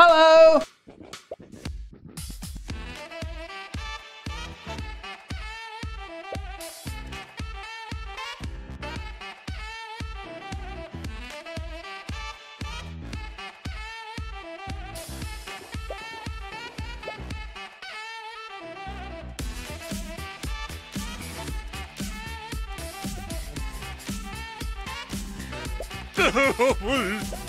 Hello!